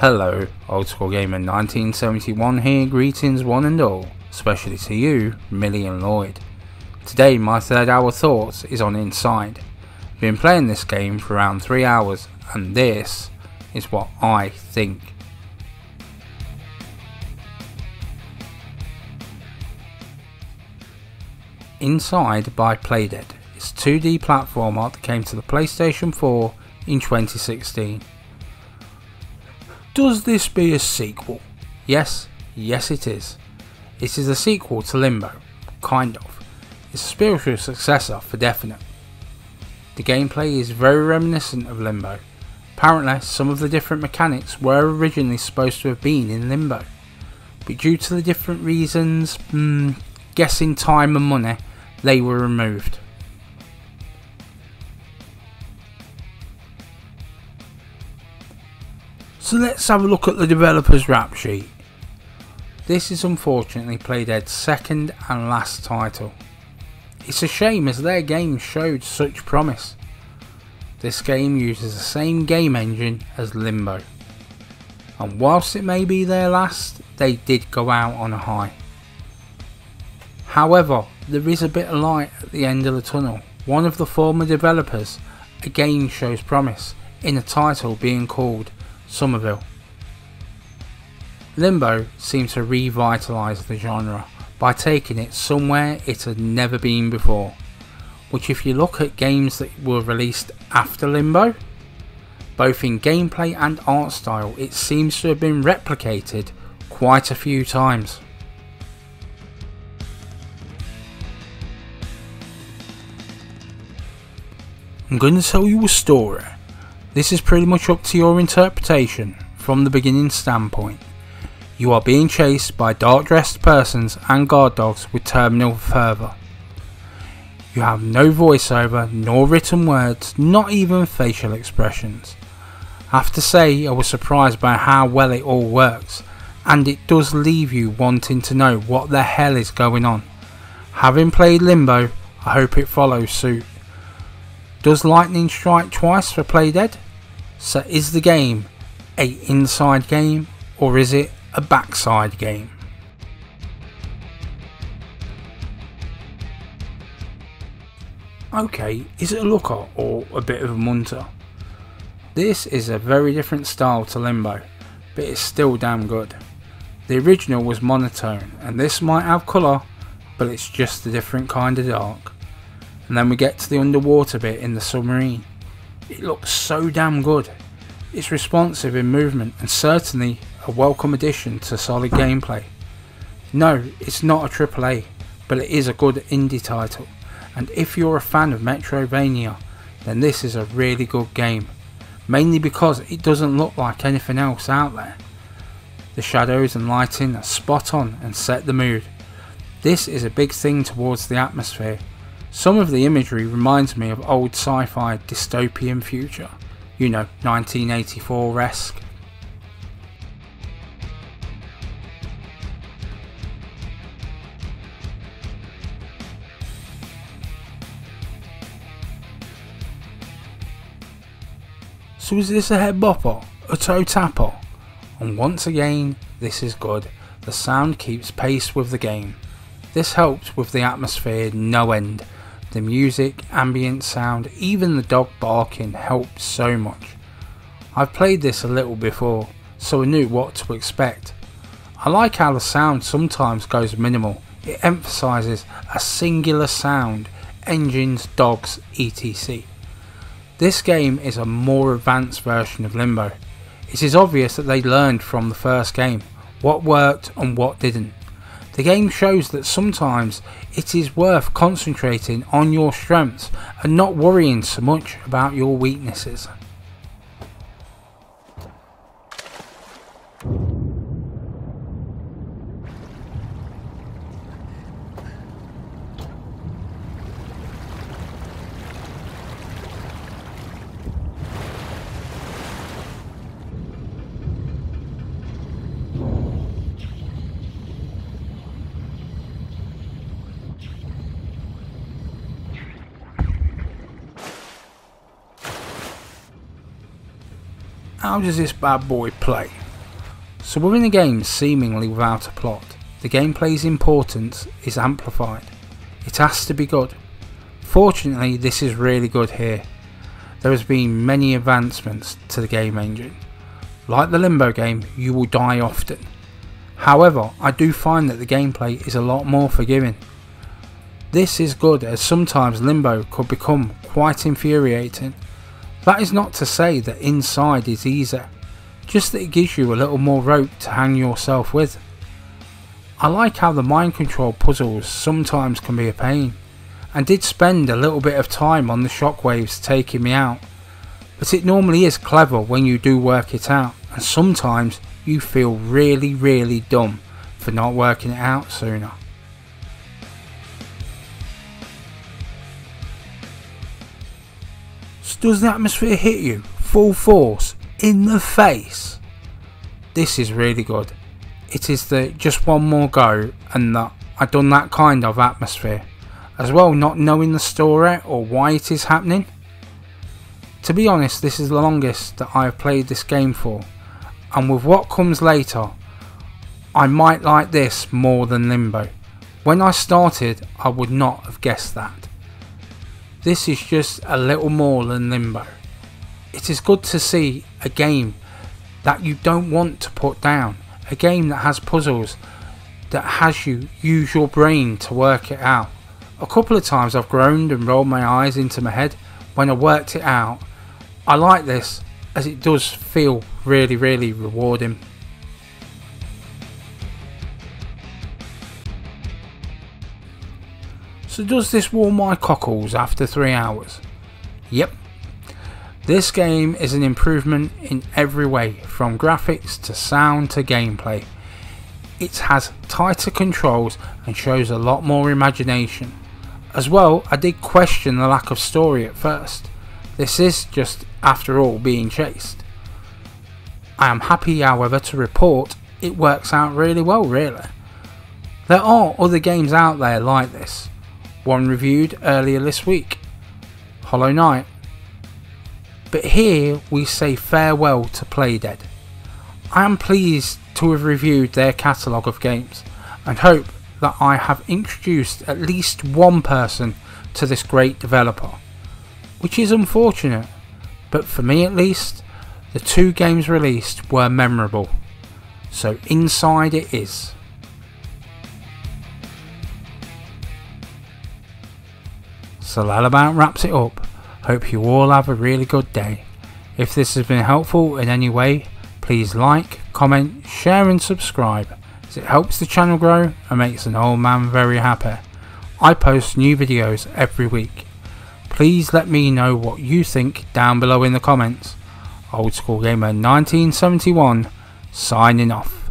Hello, Old Skool Gamer 1971 here, greetings one and all, especially to you, Millie and Lloyd. Today my third hour thoughts is on Inside. Been playing this game for around 3 hours and this is what I think. Inside by Playdead is a 2D platformer that came to the PlayStation 4 in 2016. Does this be a sequel? Yes, yes it is. It is a sequel to Limbo, kind of. It's a spiritual successor for definite. The gameplay is very reminiscent of Limbo. Apparently, some of the different mechanics were originally supposed to have been in Limbo, but due to the different reasons, hmm, guessing time and money, they were removed. So let's have a look at the developer's rap sheet. This is unfortunately Playdead's second and last title. It's a shame as their game showed such promise. This game uses the same game engine as Limbo. And whilst it may be their last, they did go out on a high. However, there is a bit of light at the end of the tunnel. One of the former developers again shows promise in a title being called Somerville. Limbo seems to revitalise the genre by taking it somewhere it had never been before, which if you look at games that were released after Limbo, both in gameplay and art style it seems to have been replicated quite a few times. I'm going to tell you a story. This is pretty much up to your interpretation from the beginning standpoint. You are being chased by dark dressed persons and guard dogs with terminal fervour. You have no voiceover nor written words, not even facial expressions. I have to say I was surprised by how well it all works and it does leave you wanting to know what the hell is going on. Having played Limbo, I hope it follows suit. Does lightning strike twice for Playdead? So is the game a inside game or is it a backside game? Okay, is it a looker or a bit of a munter? This is a very different style to Limbo, but it's still damn good. The original was monotone, and this might have colour, but it's just a different kind of dark and then we get to the underwater bit in the submarine. It looks so damn good. It's responsive in movement and certainly a welcome addition to solid gameplay. No, it's not a AAA, but it is a good indie title, and if you're a fan of Metroidvania, then this is a really good game, mainly because it doesn't look like anything else out there. The shadows and lighting are spot on and set the mood. This is a big thing towards the atmosphere some of the imagery reminds me of old sci-fi dystopian future, you know, 1984-esque. So is this a head bopper? A toe tapper? And once again, this is good. The sound keeps pace with the game. This helps with the atmosphere no end the music, ambient sound, even the dog barking helped so much. I've played this a little before, so I knew what to expect. I like how the sound sometimes goes minimal. It emphasises a singular sound, engines, dogs, etc. This game is a more advanced version of Limbo. It is obvious that they learned from the first game, what worked and what didn't. The game shows that sometimes it is worth concentrating on your strengths and not worrying so much about your weaknesses. How does this bad boy play? So within a game seemingly without a plot, the gameplay's importance is amplified. It has to be good. Fortunately this is really good here. There has been many advancements to the game engine. Like the Limbo game, you will die often. However, I do find that the gameplay is a lot more forgiving. This is good as sometimes Limbo could become quite infuriating. That is not to say that inside is easier, just that it gives you a little more rope to hang yourself with. I like how the mind control puzzles sometimes can be a pain, and did spend a little bit of time on the shockwaves taking me out, but it normally is clever when you do work it out, and sometimes you feel really really dumb for not working it out sooner. Does the atmosphere hit you full force in the face? This is really good. It is the just one more go and that I done that kind of atmosphere. As well not knowing the story or why it is happening. To be honest this is the longest that I have played this game for and with what comes later I might like this more than Limbo. When I started I would not have guessed that. This is just a little more than Limbo. It is good to see a game that you don't want to put down, a game that has puzzles, that has you use your brain to work it out. A couple of times I've groaned and rolled my eyes into my head when I worked it out. I like this as it does feel really really rewarding. So does this warm my cockles after 3 hours? Yep. This game is an improvement in every way, from graphics to sound to gameplay. It has tighter controls and shows a lot more imagination. As well, I did question the lack of story at first. This is just, after all, being chased. I am happy, however, to report it works out really well, really. There are other games out there like this, one reviewed earlier this week, Hollow Knight. But here we say farewell to Playdead. I am pleased to have reviewed their catalogue of games and hope that I have introduced at least one person to this great developer, which is unfortunate, but for me at least, the two games released were memorable. So inside it is. So that about wraps it up. Hope you all have a really good day. If this has been helpful in any way, please like, comment, share and subscribe as it helps the channel grow and makes an old man very happy. I post new videos every week. Please let me know what you think down below in the comments. Old Skool Gamer 1971 signing off.